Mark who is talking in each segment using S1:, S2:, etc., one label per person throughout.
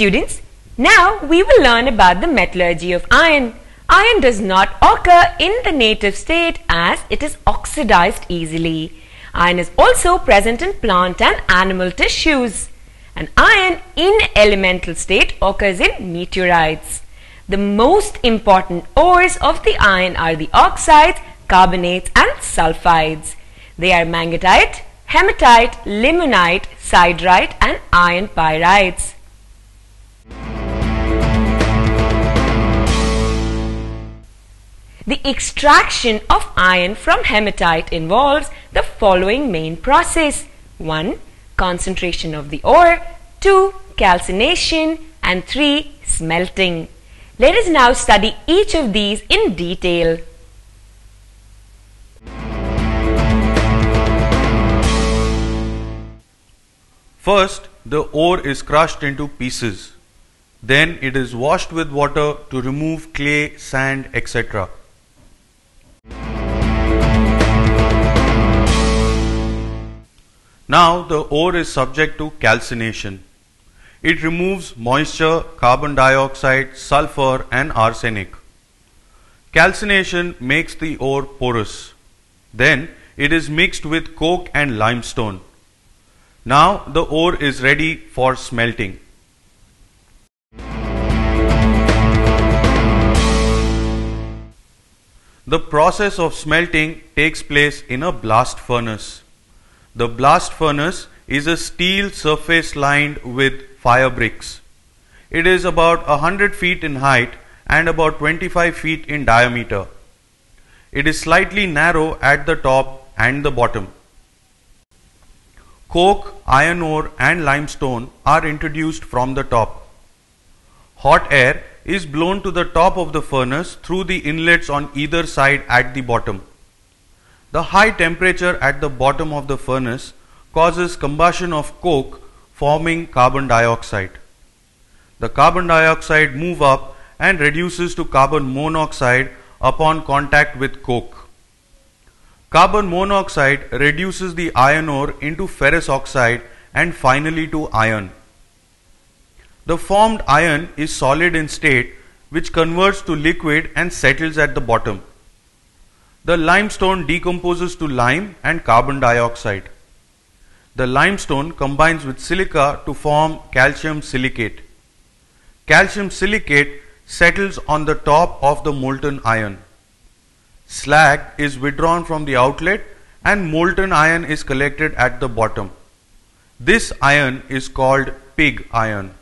S1: Students, now we will learn about the metallurgy of iron. Iron does not occur in the native state as it is oxidized easily. Iron is also present in plant and animal tissues. And iron in elemental state occurs in meteorites. The most important ores of the iron are the oxides, carbonates and sulfides. They are magnetite, hematite, limonite, siderite and iron pyrites. The extraction of iron from hematite involves the following main process. 1. Concentration of the ore. 2. Calcination. And 3. Smelting. Let us now study each of these in detail.
S2: First, the ore is crushed into pieces. Then it is washed with water to remove clay, sand, etc. Now the ore is subject to calcination. It removes moisture, carbon dioxide, sulfur and arsenic. Calcination makes the ore porous. Then it is mixed with coke and limestone. Now the ore is ready for smelting. The process of smelting takes place in a blast furnace. The blast furnace is a steel surface lined with fire bricks. It is about 100 feet in height and about 25 feet in diameter. It is slightly narrow at the top and the bottom. Coke, iron ore and limestone are introduced from the top. Hot air is blown to the top of the furnace through the inlets on either side at the bottom. The high temperature at the bottom of the furnace causes combustion of coke forming carbon dioxide. The carbon dioxide move up and reduces to carbon monoxide upon contact with coke. Carbon monoxide reduces the iron ore into ferrous oxide and finally to iron. The formed iron is solid in state which converts to liquid and settles at the bottom. The limestone decomposes to lime and carbon dioxide. The limestone combines with silica to form calcium silicate. Calcium silicate settles on the top of the molten iron. Slag is withdrawn from the outlet and molten iron is collected at the bottom. This iron is called pig iron.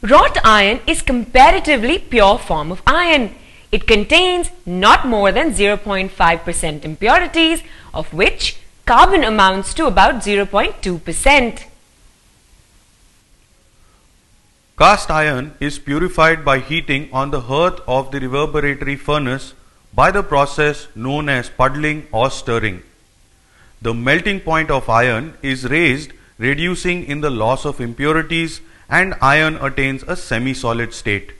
S1: Wrought iron is comparatively pure form of iron. It contains not more than 0.5% impurities of which carbon amounts to about 0.2%.
S2: Cast iron is purified by heating on the hearth of the reverberatory furnace by the process known as puddling or stirring. The melting point of iron is raised reducing in the loss of impurities and iron attains a semi-solid state.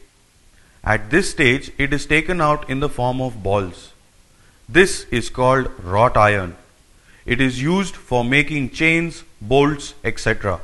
S2: At this stage it is taken out in the form of balls. This is called wrought iron. It is used for making chains, bolts, etc.